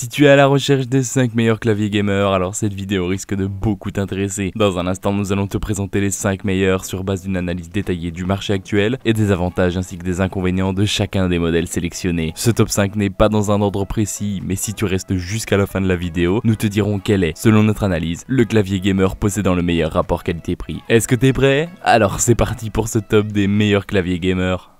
Si tu es à la recherche des 5 meilleurs claviers gamers, alors cette vidéo risque de beaucoup t'intéresser. Dans un instant, nous allons te présenter les 5 meilleurs sur base d'une analyse détaillée du marché actuel et des avantages ainsi que des inconvénients de chacun des modèles sélectionnés. Ce top 5 n'est pas dans un ordre précis, mais si tu restes jusqu'à la fin de la vidéo, nous te dirons quel est, selon notre analyse, le clavier gamer possédant le meilleur rapport qualité-prix. Est-ce que t'es prêt? Alors c'est parti pour ce top des meilleurs claviers gamers.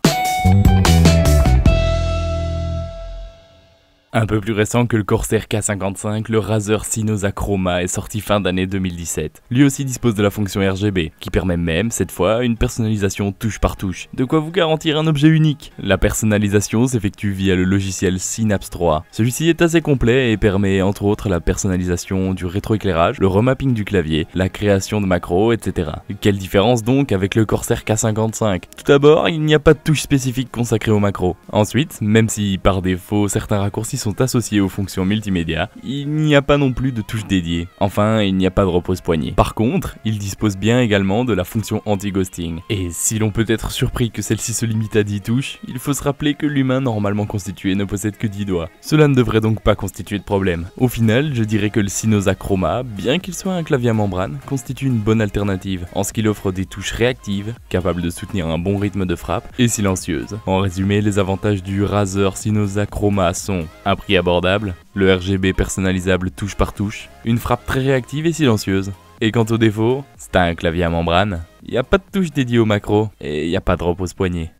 Un peu plus récent que le Corsair K55, le Razer Synosa Chroma est sorti fin d'année 2017. Lui aussi dispose de la fonction RGB, qui permet même, cette fois, une personnalisation touche par touche. De quoi vous garantir un objet unique La personnalisation s'effectue via le logiciel Synapse 3. Celui-ci est assez complet et permet entre autres la personnalisation du rétroéclairage, le remapping du clavier, la création de macros, etc. Quelle différence donc avec le Corsair K55 Tout d'abord, il n'y a pas de touche spécifique consacrée aux macros. Ensuite, même si par défaut certains raccourcis sont associés aux fonctions multimédia, il n'y a pas non plus de touche dédiée. Enfin, il n'y a pas de repose-poignet. Par contre, il dispose bien également de la fonction anti-ghosting. Et si l'on peut être surpris que celle-ci se limite à 10 touches, il faut se rappeler que l'humain normalement constitué ne possède que 10 doigts. Cela ne devrait donc pas constituer de problème. Au final, je dirais que le Synosa Chroma, bien qu'il soit un clavier à membrane, constitue une bonne alternative, en ce qu'il offre des touches réactives, capables de soutenir un bon rythme de frappe, et silencieuses. En résumé, les avantages du Razer Synosa Chroma sont un prix abordable, le RGB personnalisable touche par touche, une frappe très réactive et silencieuse. Et quant au défaut, c'est un clavier à membrane, n'y a pas de touche dédiée au macro et n'y a pas de repose-poignet.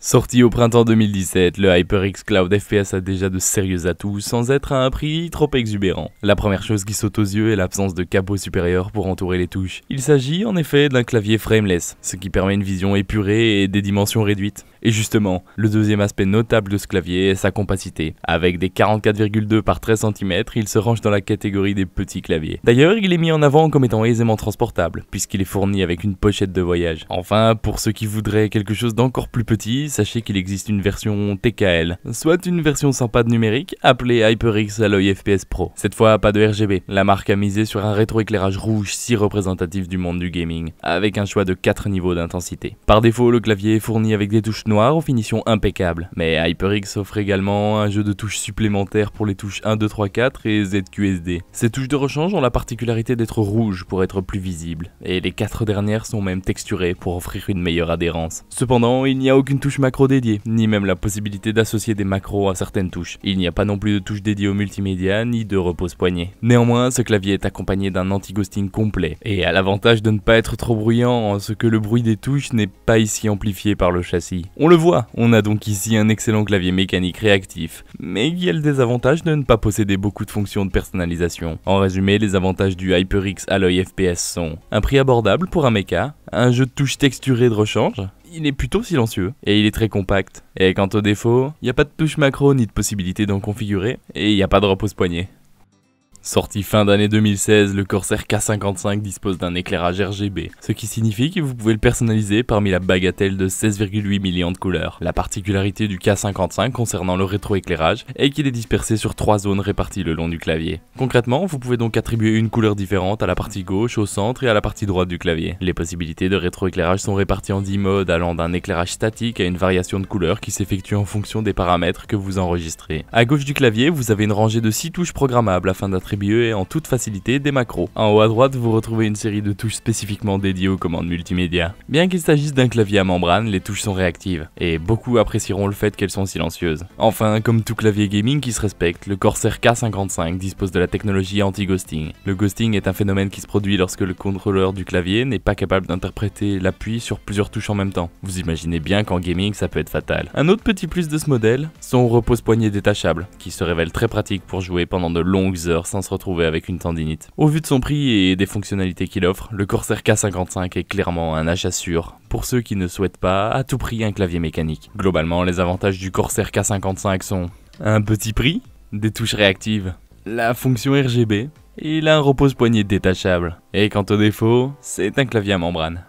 Sorti au printemps 2017, le HyperX Cloud FPS a déjà de sérieux atouts sans être à un prix trop exubérant. La première chose qui saute aux yeux est l'absence de capot supérieur pour entourer les touches. Il s'agit en effet d'un clavier frameless, ce qui permet une vision épurée et des dimensions réduites. Et justement, le deuxième aspect notable de ce clavier est sa compacité. Avec des 44,2 par 13 cm, il se range dans la catégorie des petits claviers. D'ailleurs, il est mis en avant comme étant aisément transportable, puisqu'il est fourni avec une pochette de voyage. Enfin, pour ceux qui voudraient quelque chose d'encore plus petit, sachez qu'il existe une version TKL, soit une version sans pad numérique appelée HyperX Alloy FPS Pro. Cette fois, pas de RGB. La marque a misé sur un rétroéclairage rouge si représentatif du monde du gaming, avec un choix de 4 niveaux d'intensité. Par défaut, le clavier est fourni avec des touches noires aux finitions impeccables, mais HyperX offre également un jeu de touches supplémentaires pour les touches 1, 2, 3, 4 et ZQSD. Ces touches de rechange ont la particularité d'être rouges pour être plus visibles, et les 4 dernières sont même texturées pour offrir une meilleure adhérence. Cependant, il n'y a aucune touche macro dédiée, ni même la possibilité d'associer des macros à certaines touches. Il n'y a pas non plus de touche dédiée au multimédia, ni de repose-poignet. Néanmoins, ce clavier est accompagné d'un anti-ghosting complet, et a l'avantage de ne pas être trop bruyant ce que le bruit des touches n'est pas ici amplifié par le châssis. On le voit, on a donc ici un excellent clavier mécanique réactif, mais il y a le désavantage de ne pas posséder beaucoup de fonctions de personnalisation. En résumé, les avantages du HyperX Alloy FPS sont un prix abordable pour un mecha, un jeu de touches texturé de rechange, il est plutôt silencieux et il est très compact. Et quant au défaut, il n'y a pas de touche macro ni de possibilité d'en configurer et il n'y a pas de repose-poignet. Sorti fin d'année 2016, le Corsair K55 dispose d'un éclairage RGB, ce qui signifie que vous pouvez le personnaliser parmi la bagatelle de 16,8 millions de couleurs. La particularité du K55 concernant le rétroéclairage est qu'il est dispersé sur trois zones réparties le long du clavier. Concrètement, vous pouvez donc attribuer une couleur différente à la partie gauche, au centre et à la partie droite du clavier. Les possibilités de rétroéclairage sont réparties en 10 modes allant d'un éclairage statique à une variation de couleurs qui s'effectue en fonction des paramètres que vous enregistrez. À gauche du clavier, vous avez une rangée de 6 touches programmables afin d'attribuer et en toute facilité des macros. En haut à droite, vous retrouvez une série de touches spécifiquement dédiées aux commandes multimédia. Bien qu'il s'agisse d'un clavier à membrane, les touches sont réactives, et beaucoup apprécieront le fait qu'elles sont silencieuses. Enfin, comme tout clavier gaming qui se respecte, le Corsair K55 dispose de la technologie anti-ghosting. Le ghosting est un phénomène qui se produit lorsque le contrôleur du clavier n'est pas capable d'interpréter l'appui sur plusieurs touches en même temps. Vous imaginez bien qu'en gaming ça peut être fatal. Un autre petit plus de ce modèle, son repose-poignet détachable, qui se révèle très pratique pour jouer pendant de longues heures sans se retrouver avec une tendinite. Au vu de son prix et des fonctionnalités qu'il offre, le Corsair K55 est clairement un achat sûr pour ceux qui ne souhaitent pas à tout prix un clavier mécanique. Globalement, les avantages du Corsair K55 sont un petit prix, des touches réactives, la fonction RGB, et il a un repose-poignet détachable. Et quant au défaut, c'est un clavier à membrane.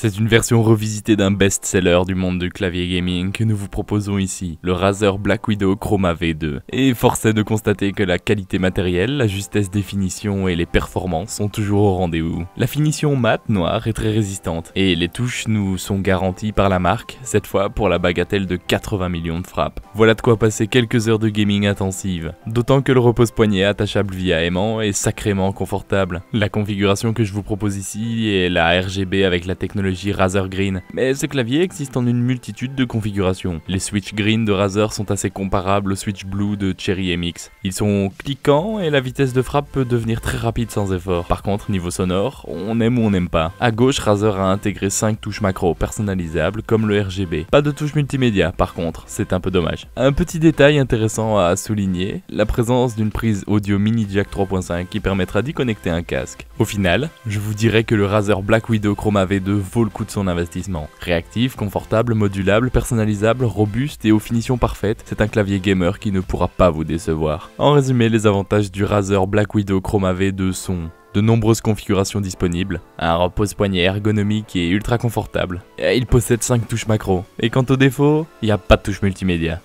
C'est une version revisitée d'un best-seller du monde du clavier gaming que nous vous proposons ici, le Razer Black Widow Chroma V2. Et force est de constater que la qualité matérielle, la justesse définition et les performances sont toujours au rendez-vous. La finition mat noire est très résistante, et les touches nous sont garanties par la marque, cette fois pour la bagatelle de 80 millions de frappes. Voilà de quoi passer quelques heures de gaming intensive, d'autant que le repose-poignet attachable via aimant est sacrément confortable. La configuration que je vous propose ici est la RGB avec la technologie Razer Green, mais ce clavier existe en une multitude de configurations. Les Switch Green de Razer sont assez comparables aux Switch Blue de Cherry MX. Ils sont cliquants et la vitesse de frappe peut devenir très rapide sans effort. Par contre, niveau sonore, on aime ou on n'aime pas. À gauche, Razer a intégré 5 touches macro personnalisables comme le RGB. Pas de touche multimédia par contre, c'est un peu dommage. Un petit détail intéressant à souligner, la présence d'une prise audio mini jack 3.5 qui permettra d'y connecter un casque. Au final, je vous dirais que le Razer Black Widow Chroma V2 vaut le coup de son investissement. Réactif, confortable, modulable, personnalisable, robuste et aux finitions parfaites, c'est un clavier gamer qui ne pourra pas vous décevoir. En résumé, les avantages du Razer Black Widow Chroma V2 sont de nombreuses configurations disponibles, un repose-poignet ergonomique et ultra confortable. il possède 5 touches macro. Et quant aux défauts, il n'y a pas de touche multimédia.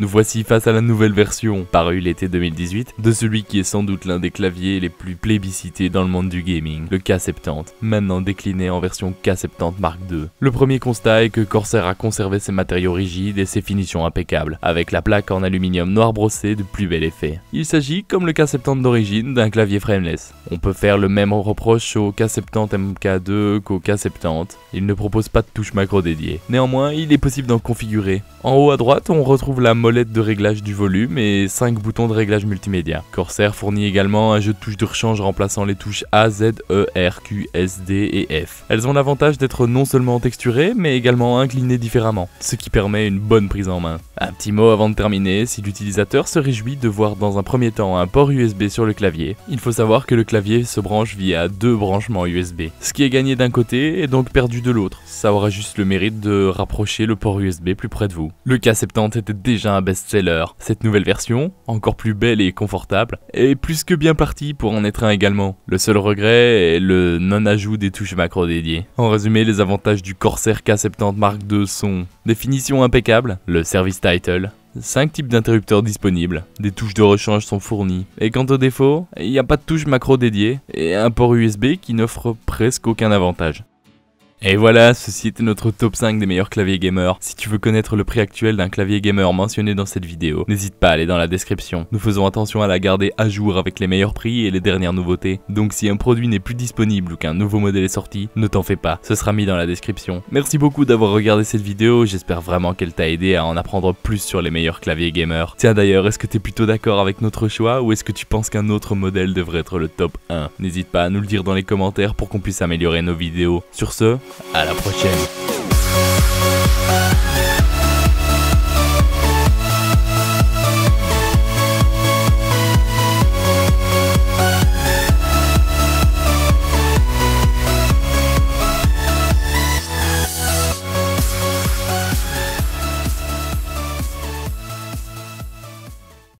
Nous voici face à la nouvelle version, parue l'été 2018, de celui qui est sans doute l'un des claviers les plus plébiscités dans le monde du gaming, le K70, maintenant décliné en version K70 Mark II. Le premier constat est que Corsair a conservé ses matériaux rigides et ses finitions impeccables, avec la plaque en aluminium noir brossé de plus bel effet. Il s'agit, comme le K70 d'origine, d'un clavier frameless. On peut faire le même reproche au K70 MK2 qu'au K70, il ne propose pas de touche macro dédiée. Néanmoins, il est possible d'en configurer. En haut à droite, on retrouve la de réglage du volume et 5 boutons de réglage multimédia. Corsair fournit également un jeu de touches de rechange remplaçant les touches A, Z, E, R, Q, S, D et F. Elles ont l'avantage d'être non seulement texturées, mais également inclinées différemment, ce qui permet une bonne prise en main. Un petit mot avant de terminer, si l'utilisateur se réjouit de voir dans un premier temps un port USB sur le clavier, il faut savoir que le clavier se branche via deux branchements USB. Ce qui est gagné d'un côté est donc perdu de l'autre, ça aura juste le mérite de rapprocher le port USB plus près de vous. Le K70 était déjà un best-seller. Cette nouvelle version, encore plus belle et confortable, est plus que bien partie pour en être un également. Le seul regret est le non-ajout des touches macro dédiées. En résumé, les avantages du Corsair K70 Mark II sont définition impeccable, le service title, 5 types d'interrupteurs disponibles, des touches de rechange sont fournies, et quant aux défauts, il n'y a pas de touche macro dédiée, et un port USB qui n'offre presque aucun avantage. Et voilà, ceci était notre top 5 des meilleurs claviers gamers. Si tu veux connaître le prix actuel d'un clavier gamer mentionné dans cette vidéo, n'hésite pas à aller dans la description. Nous faisons attention à la garder à jour avec les meilleurs prix et les dernières nouveautés. Donc si un produit n'est plus disponible ou qu'un nouveau modèle est sorti, ne t'en fais pas, ce sera mis dans la description. Merci beaucoup d'avoir regardé cette vidéo, j'espère vraiment qu'elle t'a aidé à en apprendre plus sur les meilleurs claviers gamers. Tiens d'ailleurs, est-ce que t'es plutôt d'accord avec notre choix ou est-ce que tu penses qu'un autre modèle devrait être le top 1 N'hésite pas à nous le dire dans les commentaires pour qu'on puisse améliorer nos vidéos. Sur ce, à la prochaine.